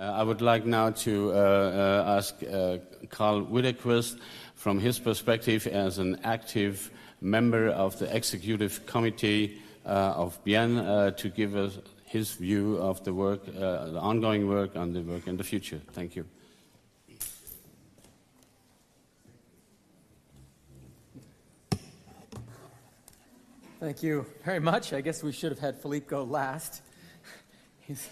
I would like now to uh, uh, ask uh, Karl Widerquist, from his perspective as an active member of the executive committee of Bien, to give us his view of the work, the ongoing work, and the work in the future. Thank you. Thank you very much. I guess we should have had Philippe go last. He's,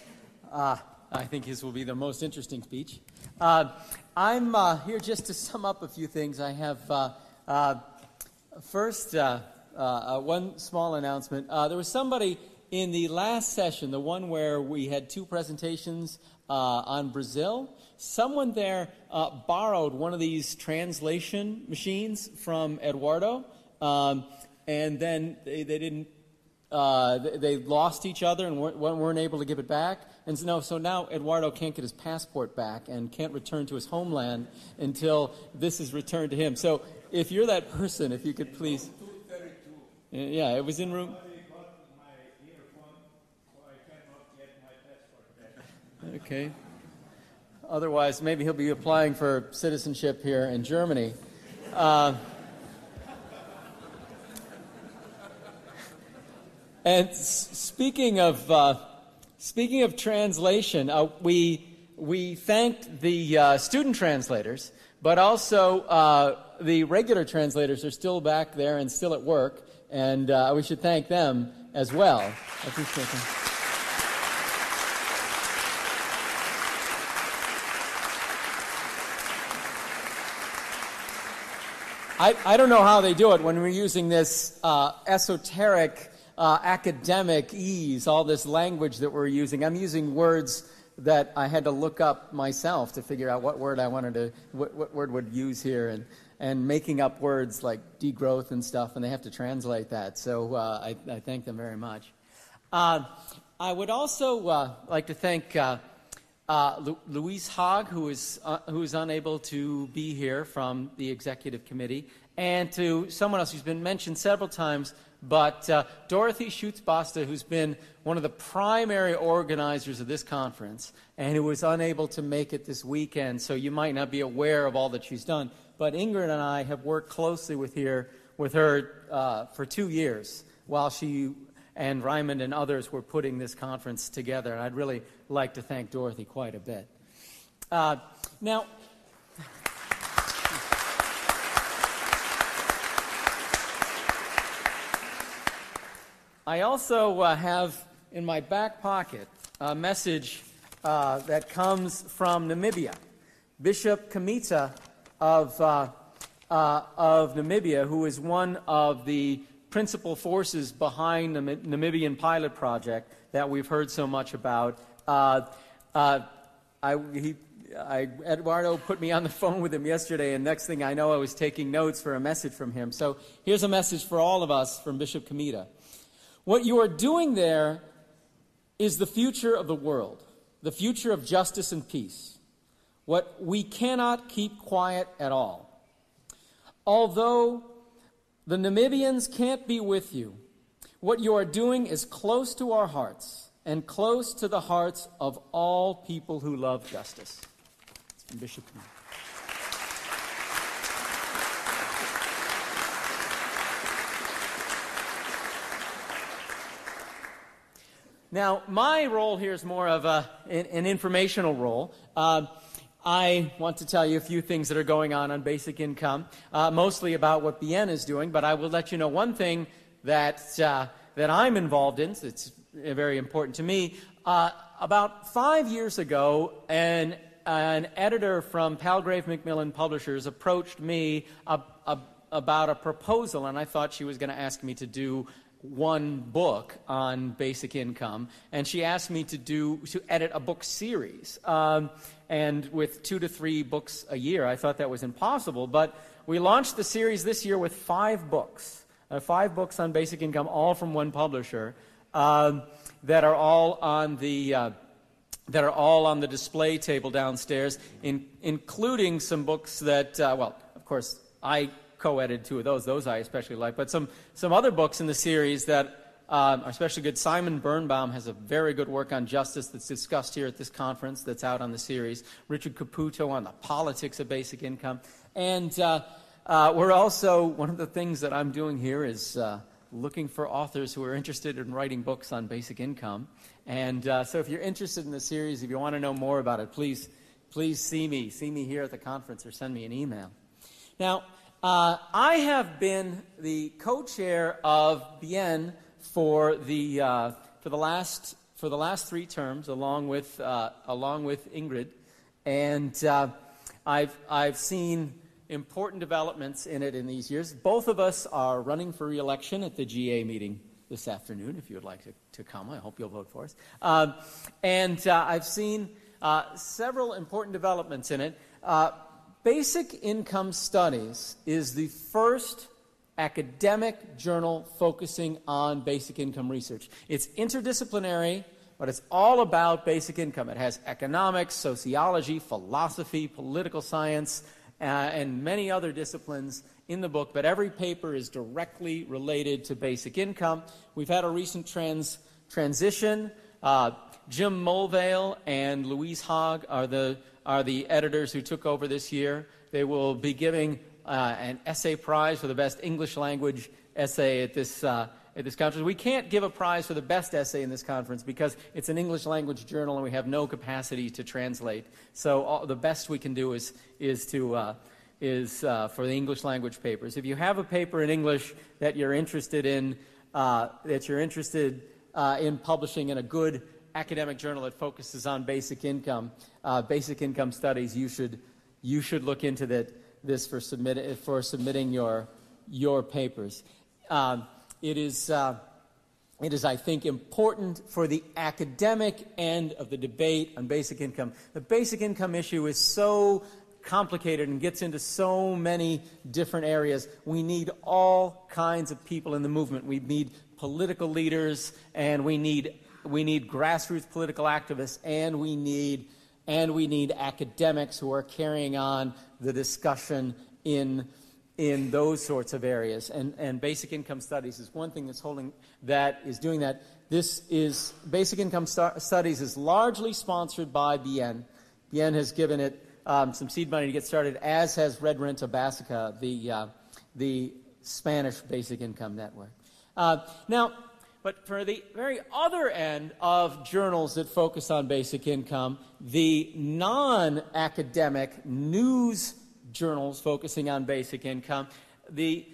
uh, I think his will be the most interesting speech. Uh, I'm uh, here just to sum up a few things. I have uh, uh, first uh, one small announcement. there was somebody in the last session, the one where we had two presentations on Brazil. Someone there borrowed one of these translation machines from Eduardo. Um, and then they, they didn't uh, they lost each other and weren't, weren't, able to give it back. And so, no, so now Eduardo can't get his passport back and can't return to his homeland until this is returned to him. So if you're that person, if you could please. Yeah, it was in room. Okay. Otherwise, maybe he'll be applying for citizenship here in Germany. Uh, And speaking of uh, speaking of translation, uh, we we thanked the uh, student translators, but also uh, the regular translators are still back there and still at work, and uh, we should thank them as well. I appreciate them. I, I don't know how they do it when we're using this uh, esoteric uh, academic ease, all this language that we're using. I'm using words that I had to look up myself to figure out what word I wanted to, what, what word would use here, and, and making up words like degrowth and stuff, and they have to translate that. So uh, I, I, thank them very much. Uh, I would also uh, like to thank uh, uh, Louise Haagh, who is, uh, who is unable to be here from the executive committee, and to someone else who's been mentioned several times, but uh, Dorothy Schulte-Basta, who's been one of the primary organizers of this conference and who was unable to make it this weekend, so you might not be aware of all that she's done. But Ingrid and I have worked closely with her, with her uh, for two years while she and Raymond and others were putting this conference together. And I'd really like to thank Dorothy quite a bit. Uh, now, I also uh, have in my back pocket a message uh, that comes from Namibia. Bishop Kameeta of, uh, uh of Namibia, who is one of the principal forces behind the Namibian pilot project that we've heard so much about. Uh, uh, I, he, I, Eduardo put me on the phone with him yesterday, and next thing I know, I was taking notes for a message from him. So here's a message for all of us from Bishop Kameeta. What you are doing there is the future of the world, the future of justice and peace. What we cannot keep quiet at all. Although the Namibians can't be with you, what you are doing is close to our hearts and close to the hearts of all people who love justice. Bishop. Now, my role here is more of a, an, informational role. Uh, I want to tell you a few things that are going on on basic income, uh, mostly about what Bien is doing, but I will let you know one thing that, uh, that I'm involved in. It's very important to me. Uh, about five years ago, an, an editor from Palgrave Macmillan Publishers approached me about a proposal, and I thought she was going to ask me to do one book on basic income, and she asked me to do to edit a book series. Um, and with two to three books a year, I thought that was impossible. But we launched the series this year with five books, uh, five books on basic income, all from one publisher, um, that are all on the uh, that are all on the display table downstairs, in, including some books that, uh, well, of course, I co-edited two of those. Those I especially like, but some some other books in the series that um, are especially good. Simon Birnbaum has a very good work on justice that's discussed here at this conference that's out on the series. Richard Caputo on the politics of basic income. And uh, uh, we're also, one of the things that I'm doing here is uh, looking for authors who are interested in writing books on basic income. And uh, so if you're interested in the series, if you want to know more about it, please, please see me. See me here at the conference or send me an email. Now, uh, I have been the co-chair of Bien for the, uh, for the, last, for the last three terms, along with, uh, along with Ingrid. And uh, I've, I've seen important developments in it in these years. Both of us are running for reelection at the GA meeting this afternoon, if you would like to, to come. I hope you'll vote for us. Um, and uh, I've seen uh, several important developments in it. Basic Income Studies is the first academic journal focusing on basic income research. It's interdisciplinary, but it's all about basic income. It has economics, sociology, philosophy, political science, uh, and many other disciplines in the book, but every paper is directly related to basic income. We've had a recent trans, transition. Uh, Jim Mulvale and Louise Haagh are the, are the editors who took over this year. They will be giving uh, an essay prize for the best English language essay at this, uh, at this conference. We can't give a prize for the best essay in this conference because it's an English language journal and we have no capacity to translate. So all, the best we can do is, is, to, uh, is uh, for the English language papers. If you have a paper in English that you're interested in, uh, that you're interested uh, in publishing in a good academic journal that focuses on basic income, basic income studies, you should, you should look into that this for, submit, for submitting your, your papers. Um, it, is, uh, it is, I think, important for the academic end of the debate on basic income. The basic income issue is so complicated and gets into so many different areas. We need all kinds of people in the movement. We need political leaders, and we need, we need grassroots political activists, and we need and we need academics who are carrying on the discussion in, in those sorts of areas. And, and basic income studies is one thing that's holding that is doing that. This is basic income stu- studies is largely sponsored by Bien. Bien has given it um, some seed money to get started, as has Red Renta Basica, the, uh, the Spanish basic income network. Uh, now, but for the very other end of journals that focus on basic income, the non academic news journals focusing on basic income, the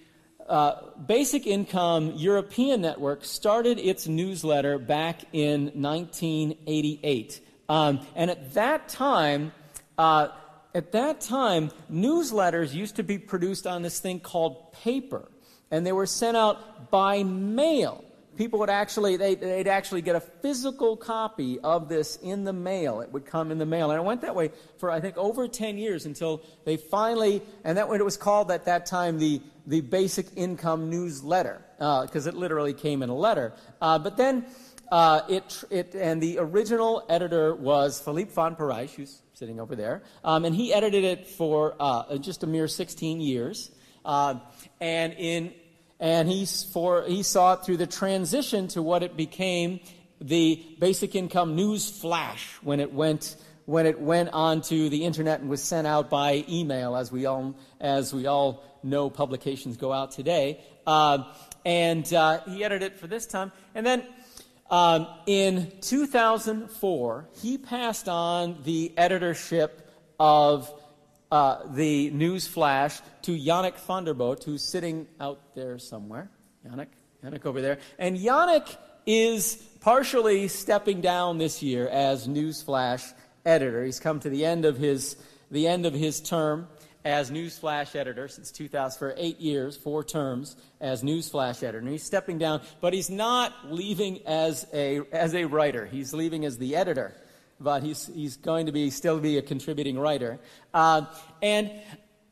uh, Basic Income European Network started its newsletter back in 1988. Um, and at that time, uh, at that time, newsletters used to be produced on this thing called paper, and they were sent out by mail people would actually they, would actually get a physical copy of this in the mail. It would come in the mail. And it went that way for i think over 10 years until they finally and that it was called at that time the the basic income newsletter because uh, it literally came in a letter. Uh, but then uh, it, it and the original editor was philippe Van Parijs, who's sitting over there um, and he edited it for uh, just a mere 16 years. Uh, and in and he, for, he saw it through the transition to what it became the basic income news flash when it went when it went onto the internet and was sent out by email, as we all as we all know, publications go out today. Uh, and uh, he edited it for this time, and then. Um, in 2004, he passed on the editorship of uh, the news flash to Yannick van who's sitting out there somewhere. Yannick, Yannick over there. And Yannick is partially stepping down this year as news flash editor. He's come to the end of his, the end of his term as Newsflash editor since 2000 for eight years, four terms as Newsflash editor. And he's stepping down, but he's not leaving as a, as a writer. He's leaving as the editor but he's, he's going to be still be a contributing writer. Uh, and,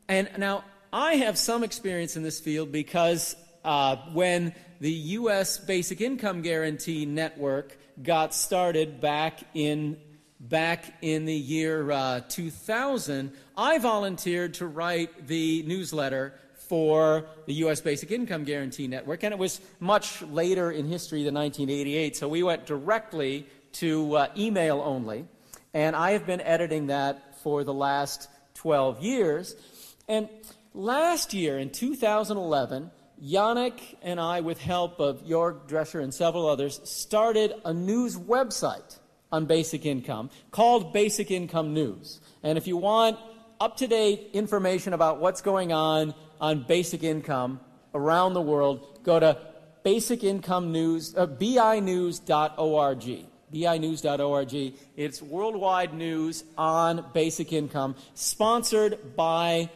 and now I have some experience in this field because uh, when the U.S. Basic Income Guarantee Network got started back in back in the year uh, 2000, I volunteered to write the newsletter for the U.S. Basic Income Guarantee Network, and it was much later in history than 1988, so we went directly to uh, email only, and I have been editing that for the last 12 years. And last year, in 2011, Yannick and I, with help of Jörg Drescher and several others, started a news website on basic income called Basic Income News. And if you want up to date information about what's going on on basic income around the world, go to basic income news, uh, binews.org. binews.org. It's worldwide news on basic income, sponsored by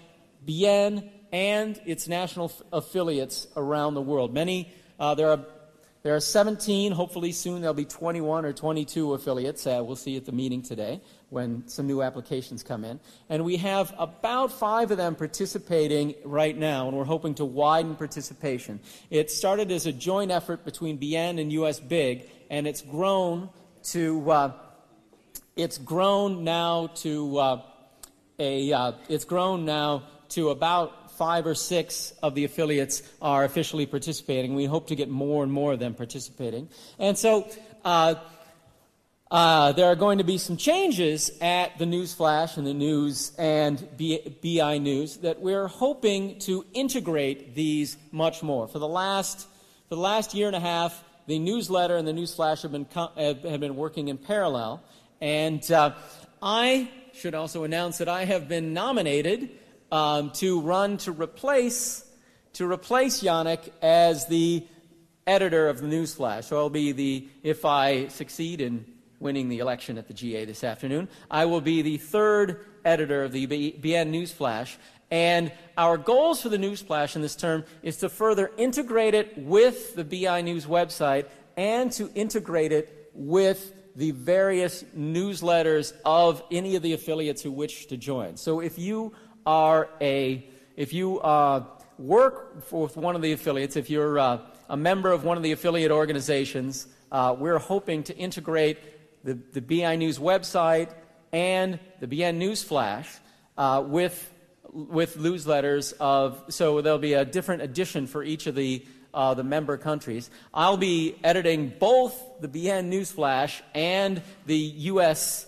BIEN and its national f- affiliates around the world. Many, uh, there are there are 17. Hopefully, soon there'll be 21 or 22 affiliates. Uh, we'll see at the meeting today when some new applications come in. And we have about five of them participating right now, and we're hoping to widen participation. It started as a joint effort between BIEN and US Big, and it's grown to. Uh, it's grown now to uh, a. Uh, it's grown now to about five or six of the affiliates are officially participating. We hope to get more and more of them participating. And so uh, uh, there are going to be some changes at the News Flash and the News and BI News that we're hoping to integrate these much more. For the last, for the last year and a half, the newsletter and the newsflash have been, have, have been working in parallel. And uh, I should also announce that I have been nominated um, to run to replace to replace Yannick as the editor of the Newsflash. So I'll be the if I succeed in winning the election at the GA this afternoon, I will be the third editor of the BIEN Newsflash. And our goals for the Newsflash in this term is to further integrate it with the BI News website and to integrate it with the various newsletters of any of the affiliates who wish to join. So if you are a, if you uh, work for one of the affiliates, if you're uh, a member of one of the affiliate organizations, uh, we're hoping to integrate the, the BI News website and the BIEN News Flash uh, with, with newsletters of, so there'll be a different edition for each of the, uh, the member countries. I'll be editing both the BIEN Newsflash and the U.S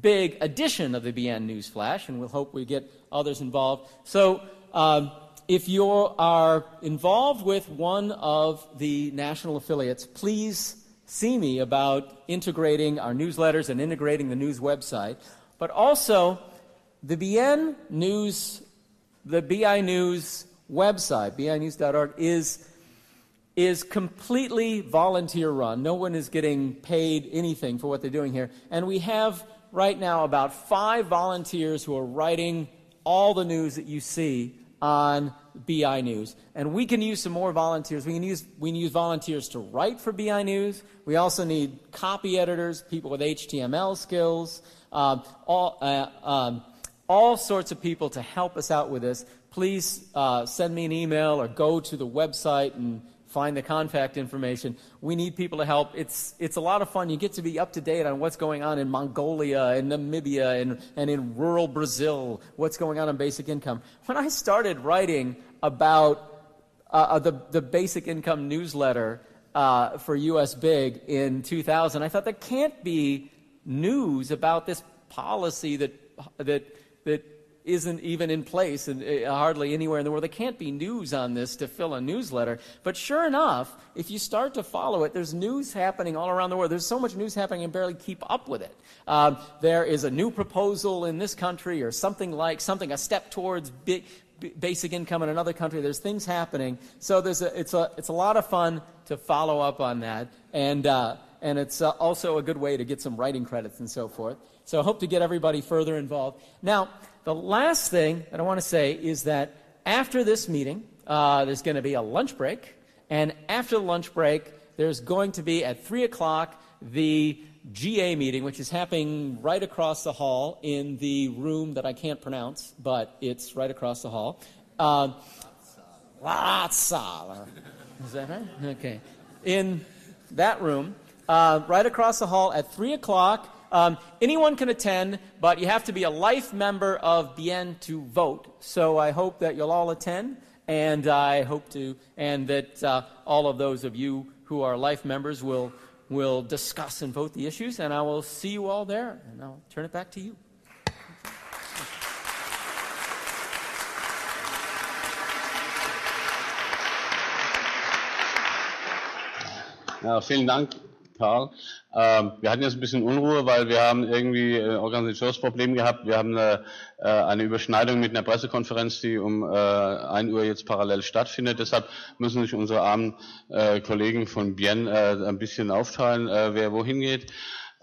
big edition of the BIEN Newsflash, and we'll hope we get others involved. So, um, if you are involved with one of the national affiliates, please see me about integrating our newsletters and integrating the news website. But also, the BIEN News, the BI News website, binews.org, is is completely volunteer run. No one is getting paid anything for what they're doing here. And we have right now about five volunteers who are writing all the news that you see on BI News. And we can use some more volunteers. We can use, we can use volunteers to write for BI News. We also need copy editors, people with HTML skills, um, all, uh, um, all sorts of people to help us out with this. Please uh, send me an email or go to the website and find the contact information. We need people to help. It's, it's a lot of fun. You get to be up to date on what's going on in Mongolia and Namibia and, and in rural Brazil, what's going on in basic income. When I started writing about uh, uh the, the basic income newsletter uh, for US Big in 2000, I thought there can't be news about this policy that, that, that isn't even in place and uh, hardly anywhere in the world. There can't be news on this to fill a newsletter. But sure enough, if you start to follow it, there's news happening all around the world. There's so much news happening, you barely keep up with it. Um, there is a new proposal in this country or something like something, a step towards big, basic income in another country. There's things happening. So there's a, it's, a, it's a lot of fun to follow up on that. And, uh, and it's uh, also a good way to get some writing credits and so forth. So I hope to get everybody further involved. Now, the last thing that I want to say is that after this meeting, uh, there's going to be a lunch break. And after the lunch break, there's going to be at 3 o'clock the GA meeting, which is happening right across the hall in the room that I can't pronounce, but it's right across the hall. Uh, Latsala. Is that right? Okay. In that room, uh, right across the hall at 3 o'clock, Um, anyone can attend, but you have to be a life member of Bien to vote. So I hope that you'll all attend, and I hope to, and that uh, all of those of you who are life members will will discuss and vote the issues. And I will see you all there, and I'll turn it back to you. Ja, vielen Dank, Karl. Ähm, wir hatten jetzt ein bisschen Unruhe, weil wir haben irgendwie ein Organisationsproblem gehabt. Wir haben eine, äh, eine Überschneidung mit einer Pressekonferenz, die um äh, 1 Uhr jetzt parallel stattfindet. Deshalb müssen sich unsere armen äh, Kollegen von Bien äh, ein bisschen aufteilen, äh, wer wohin geht.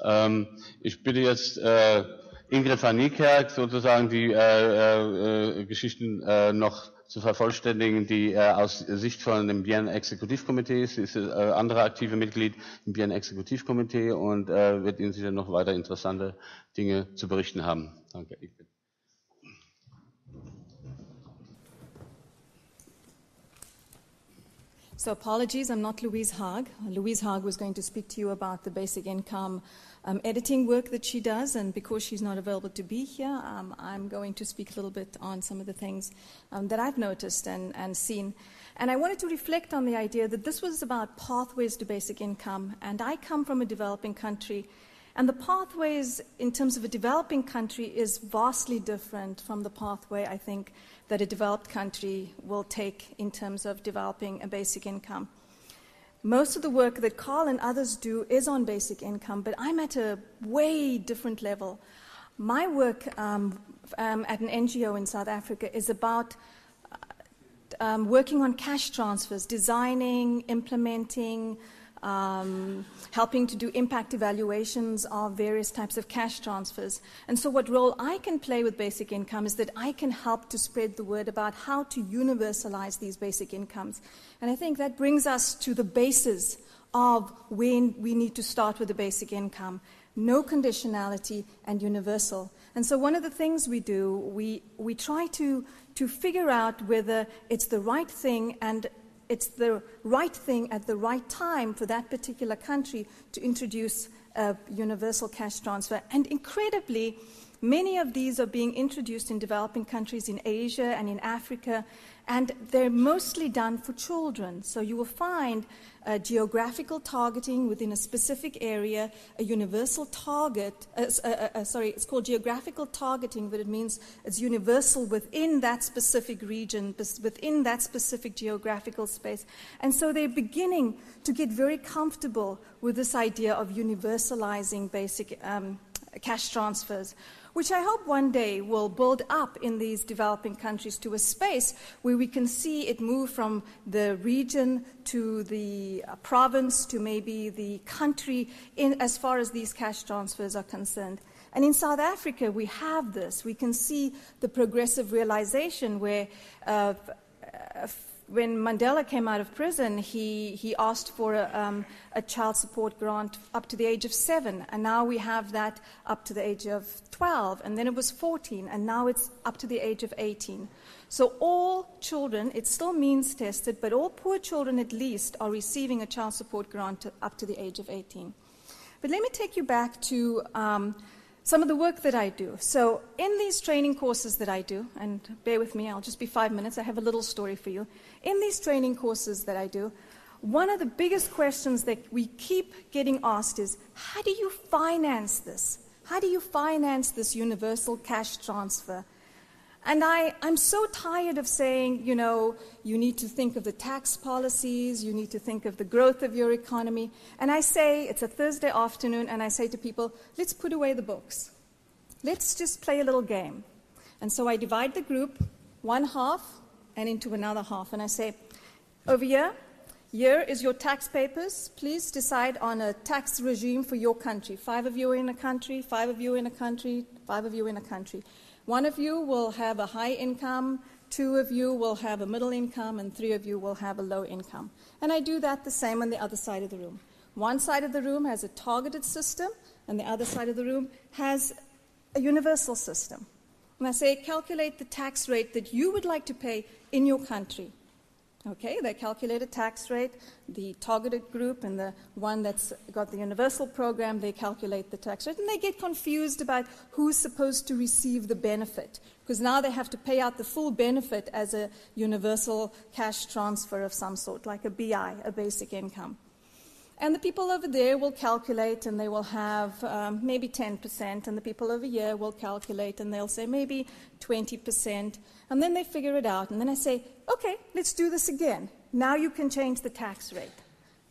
Ähm, ich bitte jetzt äh, Ingrid van Niekerk sozusagen die äh, äh, Geschichten äh, noch zu vervollständigen, die äh, aus Sicht von dem Bien Exekutivkomitee ist, ist äh, andere aktive Mitglied im Bien Exekutivkomitee und äh, wird Ihnen sicher noch weiter interessante Dinge zu berichten haben. Danke. So apologies, I'm not Louise Haag. Louise Haag was going to speak to you about the basic income um, editing work that she does, and because she's not available to be here, um, I'm going to speak a little bit on some of the things um, that I've noticed and, and seen. And I wanted to reflect on the idea that this was about pathways to basic income, and I come from a developing country. And the pathways in terms of a developing country is vastly different from the pathway I think that a developed country will take in terms of developing a basic income. Most of the work that Karl and others do is on basic income, but I'm at a way different level. My work um, um, at an NGO in South Africa is about uh, um, working on cash transfers, designing, implementing, um, helping to do impact evaluations of various types of cash transfers. And so, what role I can play with basic income is that I can help to spread the word about how to universalize these basic incomes. And I think that brings us to the basis of when we need to start with the basic income no conditionality and universal. And so, one of the things we do, we, we try to, to figure out whether it's the right thing and it's the right thing at the right time for that particular country to introduce a universal cash transfer. And incredibly, many of these are being introduced in developing countries in Asia and in Africa and they're mostly done for children. So you will find geographical targeting within a specific area, a universal target. Uh, uh, uh, uh, sorry, it's called geographical targeting, but it means it's universal within that specific region, within that specific geographical space. And so they're beginning to get very comfortable with this idea of universalizing basic um, cash transfers which I hope one day will build up in these developing countries to a space where we can see it move from the region to the uh, province to maybe the country in, as far as these cash transfers are concerned. And in South Africa, we have this. We can see the progressive realization where uh, uh when Mandela came out of prison, he, he asked for a, um, a, child support grant up to the age of seven, and now we have that up to the age of 12, and then it was 14, and now it's up to the age of 18. So all children, it's still means tested, but all poor children at least are receiving a child support grant to, up to the age of 18. But let me take you back to um, some of the work that I do. So, in these training courses that I do, and bear with me, I'll just be five minutes, I have a little story for you. In these training courses that I do, one of the biggest questions that we keep getting asked is how do you finance this? How do you finance this universal cash transfer? And I, I'm so tired of saying, you know, you need to think of the tax policies, you need to think of the growth of your economy. And I say, it's a Thursday afternoon, and I say to people, let's put away the books. Let's just play a little game. And so I divide the group, one half and into another half. And I say, over here, here is your tax papers. Please decide on a tax regime for your country. Five of you in a country, five of you in a country, five of you in a country. One of you will have a high income, two of you will have a middle income, and three of you will have a low income. And I do that the same on the other side of the room. One side of the room has a targeted system, and the other side of the room has a universal system. And I say, calculate the tax rate that you would like to pay in your country. Okay, they calculate a tax rate. The targeted group and the one that's got the universal program, they calculate the tax rate. And they get confused about who's supposed to receive the benefit because now they have to pay out the full benefit as a universal cash transfer of some sort, like a BI, a basic income. And the people over there will calculate and they will have um, maybe 10%, and the people over here will calculate and they'll say maybe 20%. And then they figure it out. And then I say, okay, let's do this again. Now you can change the tax rate.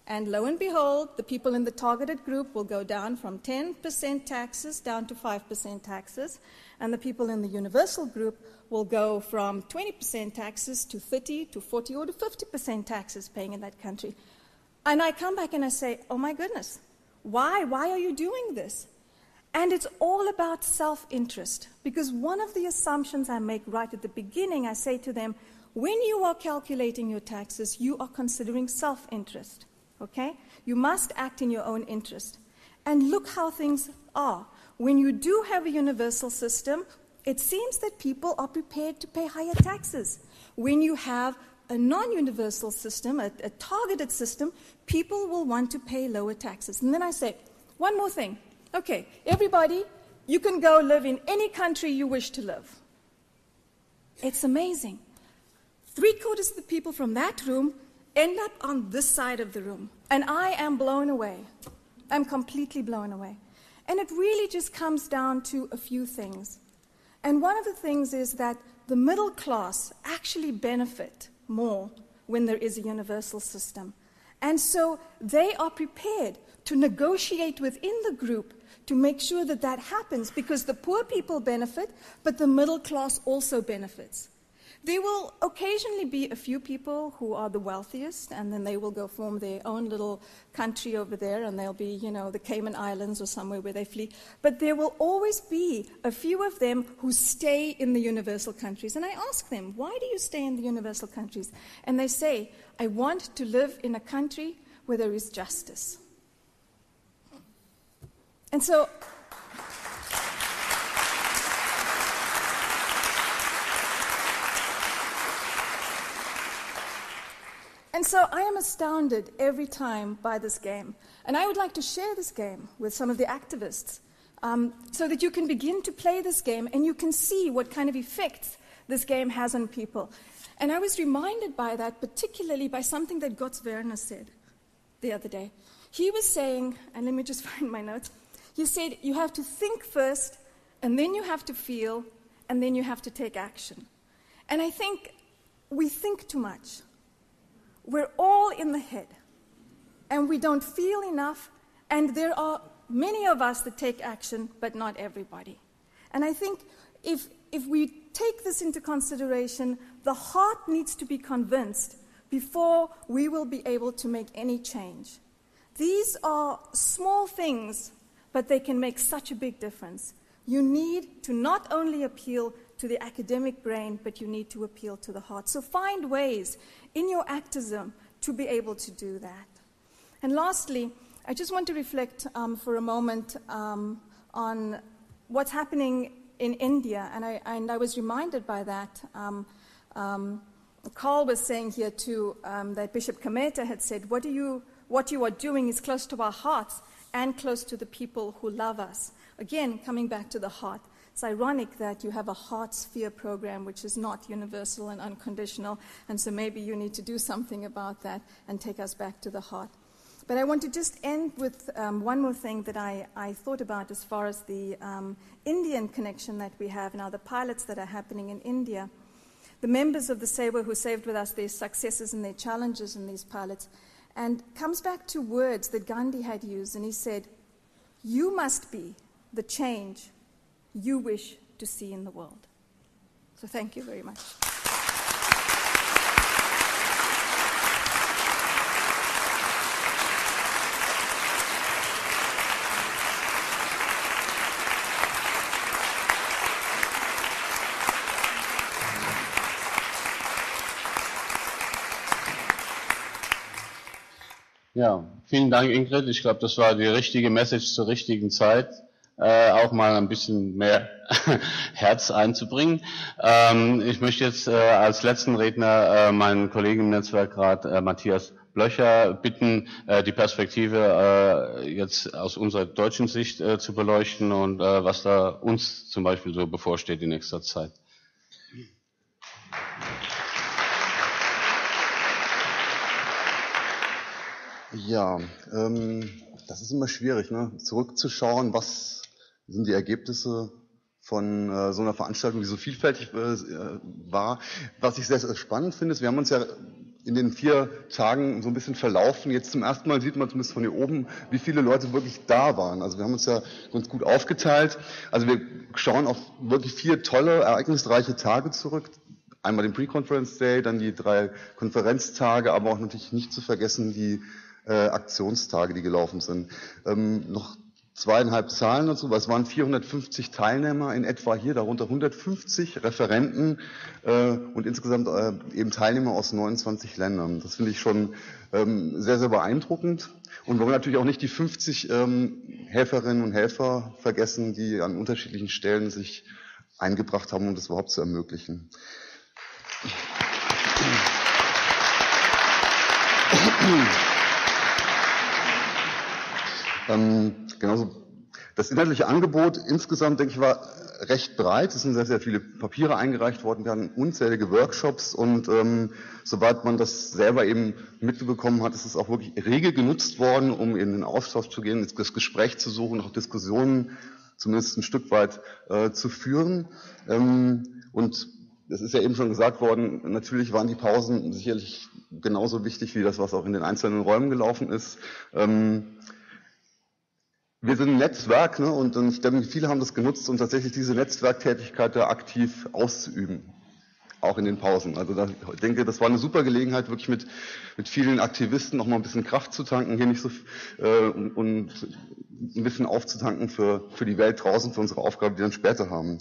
And lo and behold, the people in the targeted group will go down from 10% taxes down to 5% taxes. And the people in the universal group will go from 20% taxes to 30 to 40 or to 50% taxes paying in that country. And I come back and I say, oh my goodness, why? Why are you doing this? And it's all about self interest. Because one of the assumptions I make right at the beginning, I say to them, when you are calculating your taxes, you are considering self interest. Okay? You must act in your own interest. And look how things are. When you do have a universal system, it seems that people are prepared to pay higher taxes. When you have a non universal system, a, a, targeted system, people will want to pay lower taxes. And then I say, one more thing. Okay, everybody, you can go live in any country you wish to live. It's amazing. Three quarters of the people from that room end up on this side of the room. And I am blown away. I'm completely blown away. And it really just comes down to a few things. And one of the things is that the middle class actually benefit more when there is a universal system. And so they are prepared to negotiate within the group to make sure that that happens because the poor people benefit, but the middle class also benefits. There will occasionally be a few people who are the wealthiest, and then they will go form their own little country over there, and they'll be, you know, the Cayman Islands or somewhere where they flee. But there will always be a few of them who stay in the universal countries. And I ask them, why do you stay in the universal countries? And they say, I want to live in a country where there is justice. And so And so I am astounded every time by this game. And I would like to share this game with some of the activists um, so that you can begin to play this game and you can see what kind of effects this game has on people. And I was reminded by that, particularly by something that Götz Werner said the other day. He was saying, and let me just find my notes. He said, You have to think first, and then you have to feel, and then you have to take action. And I think we think too much. We're all in the head, and we don't feel enough, and there are many of us that take action, but not everybody. And I think if, if we take this into consideration, the heart needs to be convinced before we will be able to make any change. These are small things, but they can make such a big difference. You need to not only appeal to the academic brain, but you need to appeal to the heart. So find ways in your activism to be able to do that. And lastly, I just want to reflect um, for a moment um, on what's happening in India, and I, and I was reminded by that. Um, um Karl was saying here too um, that Bishop Kameeta had said, what, do you, what you are doing is close to our hearts and close to the people who love us. Again, coming back to the heart. It's ironic that you have a Hartz IV program which is not universal and unconditional, and so maybe you need to do something about that and take us back to the heart. But I want to just end with um, one more thing that I, I, thought about as far as the um, Indian connection that we have now, the pilots that are happening in India. The members of the SEWA who saved with us their successes and their challenges in these pilots, and comes back to words that Gandhi had used, and he said, You must be the change you wish to see in the world. So thank you very much. Ja, vielen Dank, Ingrid. Ich glaube, das war die richtige Message zur richtigen Zeit. Äh, auch mal ein bisschen mehr Herz einzubringen. Ähm, ich möchte jetzt äh, als letzten Redner äh, meinen Kollegen im Netzwerkrat äh, Matthias Blöcher bitten, äh, die Perspektive äh, jetzt aus unserer deutschen Sicht äh, zu beleuchten und äh, was da uns zum Beispiel so bevorsteht in nächster Zeit. Ja, ähm, das ist immer schwierig, ne? zurückzuschauen, was sind die Ergebnisse von äh, so einer Veranstaltung, die so vielfältig äh, war. Was ich sehr, sehr spannend finde, ist, wir haben uns ja in den vier Tagen so ein bisschen verlaufen. Jetzt zum ersten Mal sieht man zumindest von hier oben, wie viele Leute wirklich da waren. Also wir haben uns ja ganz gut aufgeteilt. Also wir schauen auf wirklich vier tolle, ereignisreiche Tage zurück. Einmal den Pre-Conference Day, dann die drei Konferenztage, aber auch natürlich nicht zu vergessen die äh, Aktionstage, die gelaufen sind. Ähm, noch zweieinhalb Zahlen dazu, weil es waren 450 Teilnehmer in etwa hier, darunter 150 Referenten äh, und insgesamt äh, eben Teilnehmer aus 29 Ländern. Das finde ich schon ähm, sehr, sehr beeindruckend. Und wollen natürlich auch nicht die 50 ähm, Helferinnen und Helfer vergessen, die an unterschiedlichen Stellen sich eingebracht haben, um das überhaupt zu ermöglichen. ähm, genauso das inhaltliche Angebot insgesamt, denke ich, war recht breit. Es sind sehr, sehr viele Papiere eingereicht worden. Wir hatten unzählige Workshops und ähm, soweit man das selber eben mitbekommen hat, ist es auch wirklich rege genutzt worden, um in den Austausch zu gehen, das Gespräch zu suchen, auch Diskussionen zumindest ein Stück weit äh, zu führen. Ähm, und es ist ja eben schon gesagt worden, natürlich waren die Pausen sicherlich genauso wichtig wie das, was auch in den einzelnen Räumen gelaufen ist. Ähm, wir sind ein Netzwerk ne, und, ich denke, viele haben das genutzt, um tatsächlich diese Netzwerktätigkeit da aktiv auszuüben. Auch in den Pausen. Also da, ich denke, das war eine super Gelegenheit, wirklich mit, mit vielen Aktivisten noch mal ein bisschen Kraft zu tanken, hier nicht so äh, und, und ein bisschen aufzutanken für, für die Welt draußen, für unsere Aufgabe, die wir dann später haben.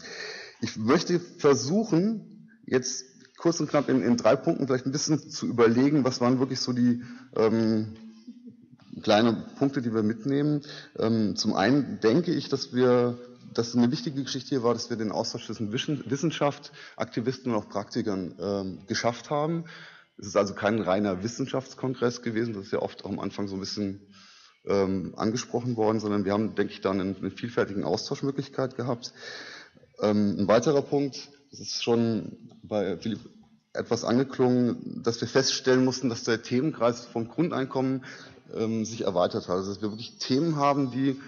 Ich möchte versuchen, jetzt kurz und knapp in, in drei Punkten vielleicht ein bisschen zu überlegen, was waren wirklich so die ähm, kleine Punkte, die wir mitnehmen. Ähm, zum einen denke ich, dass wir, dass eine wichtige Geschichte hier war, dass wir den Austausch zwischen Wissenschaft, Aktivisten und auch Praktikern ähm, geschafft haben. Es ist also kein reiner Wissenschaftskongress gewesen, das ist ja oft auch am Anfang so ein bisschen ähm, angesprochen worden, sondern wir haben, denke ich, da eine, eine vielfältigen Austauschmöglichkeit gehabt. Ähm, ein weiterer Punkt, das ist schon bei Philipp etwas angeklungen, dass wir feststellen mussten, dass der Themenkreis vom Grundeinkommen ähm, sich erweitert hat. Also dass wir wirklich Themen haben, die,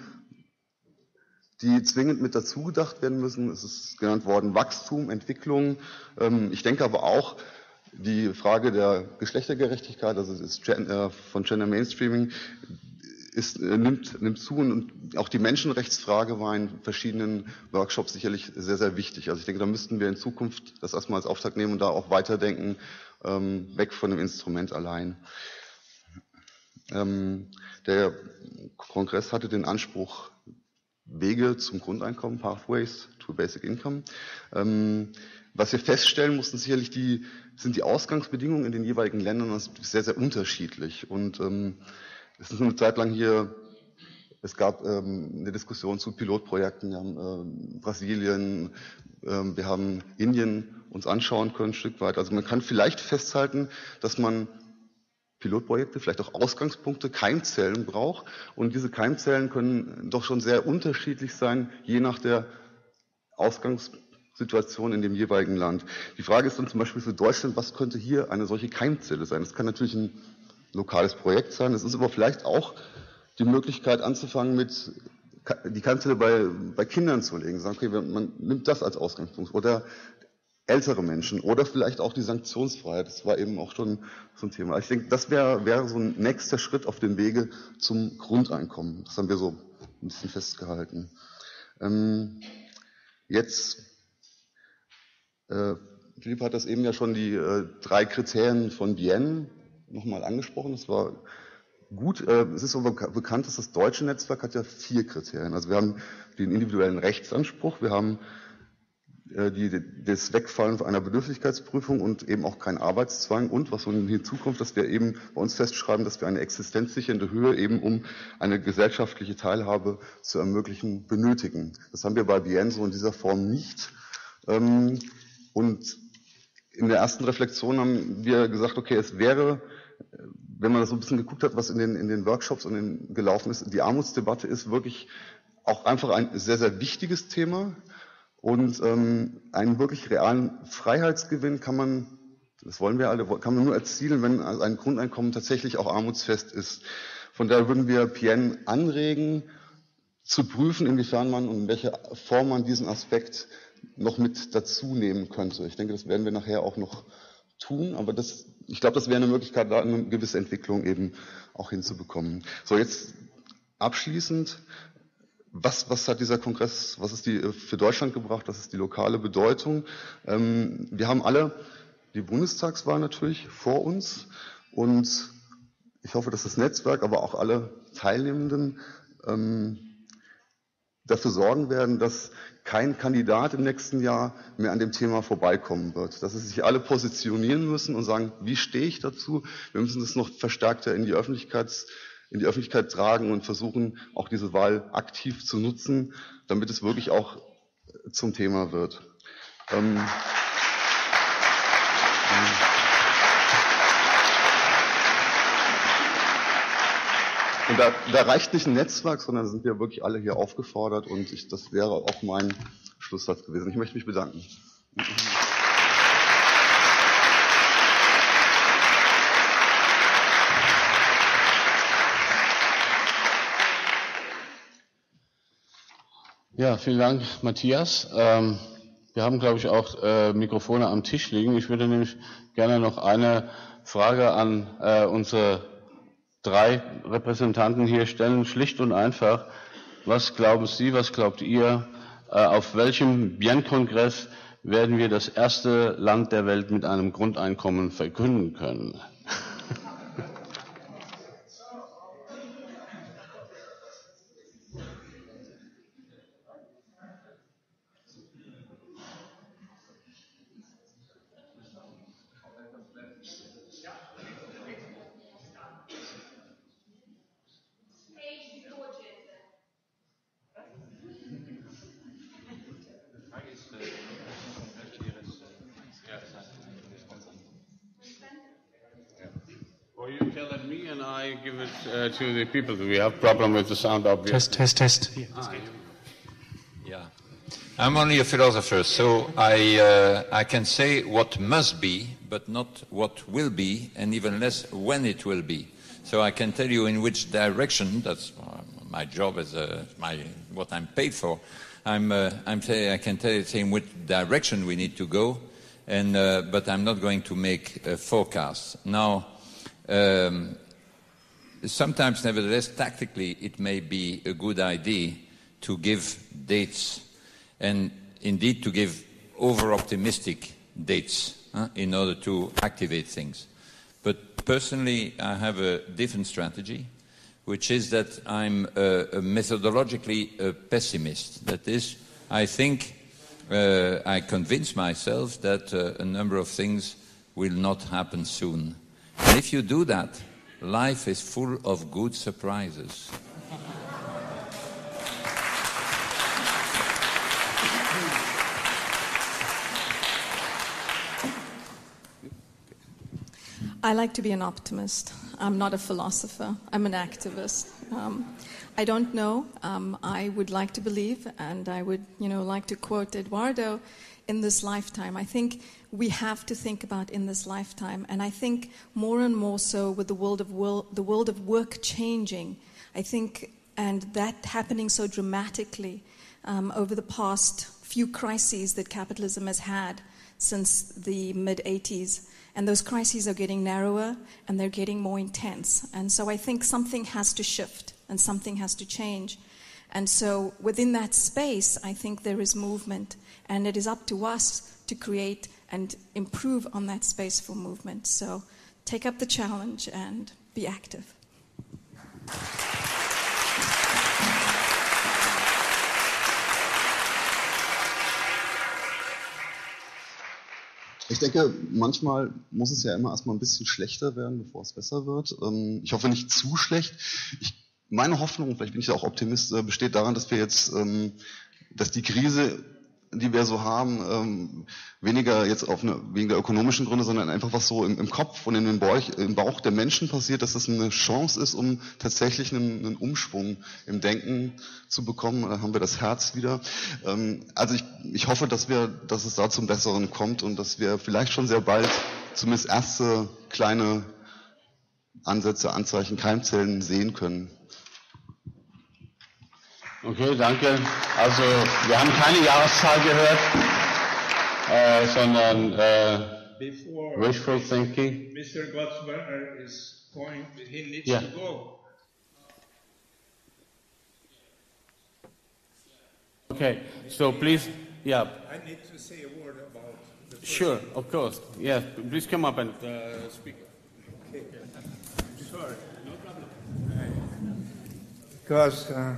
die zwingend mit dazu gedacht werden müssen. Es ist genannt worden Wachstum, Entwicklung. Ähm, ich denke aber auch, die Frage der Geschlechtergerechtigkeit, also das Gen von Gender Mainstreaming, ist, äh, nimmt, nimmt zu und auch die Menschenrechtsfrage war in verschiedenen Workshops sicherlich sehr, sehr wichtig. Also ich denke, da müssten wir in Zukunft das erstmal als Auftrag nehmen und da auch weiterdenken, ähm, weg von dem Instrument allein. Ähm, der Kongress hatte den Anspruch, Wege zum Grundeinkommen, Pathways to Basic Income. Ähm, was wir feststellen mussten, sicherlich die, sind die Ausgangsbedingungen in den jeweiligen Ländern sehr, sehr unterschiedlich. Und ähm, es ist eine Zeit lang hier, es gab eine Diskussion zu Pilotprojekten, wir haben Brasilien, wir haben Indien uns anschauen können, ein Stück weit. Also man kann vielleicht festhalten, dass man Pilotprojekte, vielleicht auch Ausgangspunkte, Keimzellen braucht. Und diese Keimzellen können doch schon sehr unterschiedlich sein, je nach der Ausgangssituation in dem jeweiligen Land. Die Frage ist dann zum Beispiel für Deutschland, was könnte hier eine solche Keimzelle sein? Das kann natürlich ein lokales Projekt sein. Es ist aber vielleicht auch die Möglichkeit anzufangen mit die Keimzelle bei, bei Kindern zu legen. Sagen, okay, man nimmt das als Ausgangspunkt. Oder ältere Menschen oder vielleicht auch die Sanktionsfreiheit. Das war eben auch schon so ein Thema. Ich denke, das wäre wäre so ein nächster Schritt auf dem Wege zum Grundeinkommen. Das haben wir so ein bisschen festgehalten. Ähm, jetzt, äh, Philipp hat das eben ja schon die äh, drei Kriterien von Bienne nochmal angesprochen. Das war gut. Äh, es ist aber bekannt, dass das deutsche Netzwerk hat ja vier Kriterien. Also wir haben den individuellen Rechtsanspruch, wir haben die, das Wegfallen einer Bedürftigkeitsprüfung und eben auch kein Arbeitszwang und was so hinzukommt, dass wir eben bei uns festschreiben, dass wir eine existenzsichernde Höhe eben um eine gesellschaftliche Teilhabe zu ermöglichen benötigen. Das haben wir bei Bien so in dieser Form nicht. Ähm, und in der ersten Reflexion haben wir gesagt, okay, es wäre, wenn man das so ein bisschen geguckt hat, was in den, in den Workshops und in, gelaufen ist, die Armutsdebatte ist wirklich auch einfach ein sehr, sehr wichtiges Thema. Und ähm, einen wirklich realen Freiheitsgewinn kann man, das wollen wir alle, kann man nur erzielen, wenn ein Grundeinkommen tatsächlich auch armutsfest ist. Von daher würden wir PN anregen, zu prüfen, inwiefern man und in welcher Form man diesen Aspekt noch mit dazu nehmen könnte. Ich denke, das werden wir nachher auch noch tun, aber das, ich glaube, das wäre eine Möglichkeit, da eine gewisse Entwicklung eben auch hinzubekommen. So, jetzt abschließend was, was hat dieser Kongress, was ist die äh, für Deutschland gebracht, was ist die lokale Bedeutung? Ähm, wir haben alle die Bundestagswahl natürlich vor uns und ich hoffe, dass das Netzwerk, aber auch alle Teilnehmenden ähm, dafür sorgen werden, dass kein Kandidat im nächsten Jahr mehr an dem Thema vorbeikommen wird. Dass sie sich alle positionieren müssen und sagen, wie stehe ich dazu? Wir müssen das noch verstärkter in die Öffentlichkeits in die Öffentlichkeit tragen und versuchen, auch diese Wahl aktiv zu nutzen, damit es wirklich auch zum Thema wird. Ähm, und da, da, reicht nicht ein Netzwerk, sondern sind wir wirklich alle hier aufgefordert und ich, das wäre auch mein Schlusssatz gewesen. Ich möchte mich bedanken. Ja, vielen Dank, Matthias. Ähm, wir haben, glaube ich, auch äh, Mikrofone am Tisch liegen. Ich würde nämlich gerne noch eine Frage an äh, unsere drei Repräsentanten hier stellen. Schlicht und einfach, was glauben Sie, was glaubt ihr, äh, auf welchem Bien-Kongress werden wir das erste Land der Welt mit einem Grundeinkommen verkünden können? To the people. Do we have problem with the sound? Obviously. Test, test, test. Ah, yeah. I'm only a philosopher, so I, uh, I can say what must be, but not what will be, and even less when it will be. So I can tell you in which direction, that's uh, my job as a, my, what I'm paid for, I'm, uh, I'm say, I can tell you in which direction we need to go, and, uh, but I'm not going to make a forecast. Now, um, sometimes, nevertheless, tactically, it may be a good idea to give dates and indeed to give over-optimistic dates huh, in order to activate things. But personally, I have a different strategy, which is that I'm methodologically a pessimist. That is, I think uh, I convince myself that uh, a number of things will not happen soon. And if you do that, life is full of good surprises. I like to be an optimist. I'm not a philosopher. I'm an activist. Um, I don't know. Um, I would like to believe, and I would, you know, like to quote Eduardo in this lifetime. I think we have to think about in this lifetime. And I think more and more so with the world of, the world of work changing, I think, and that happening so dramatically um, over the past few crises that capitalism has had since the mid 80s. And those crises are getting narrower and they're getting more intense. And so I think something has to shift and something has to change. And so within that space, I think there is movement. And it is up to us to create and improve on that space for movement. So take up the challenge and be active. Ich denke, manchmal muss es ja immer erstmal ein bisschen schlechter werden, bevor es besser wird. Ähm, ich hoffe nicht zu schlecht. Ich, meine Hoffnung, vielleicht bin ich ja auch Optimist, äh, besteht daran, dass wir jetzt, ähm, dass die Krise die wir so haben, ähm, weniger jetzt auf eine, wegen der ökonomischen Gründe, sondern einfach was so im, im Kopf und in den Bauch, im Bauch der Menschen passiert, dass das eine Chance ist, um tatsächlich einen, einen Umschwung im Denken zu bekommen. Da haben wir das Herz wieder. Ähm, also ich, ich hoffe, dass wir, dass es da zum Besseren kommt und dass wir vielleicht schon sehr bald zumindest erste kleine Ansätze, Anzeichen, Keimzellen sehen können. Okay, danke. Also wir haben keine Jahreszahl gehört, äh, sondern äh, Before wishful thinking. Mr. Götz Werner is going, he needs Yeah. to go. Okay, so please, yeah, I need to say a word about the first sure, of course. Yes, please come up and uh, speak. Sorry, no problem. Because uh,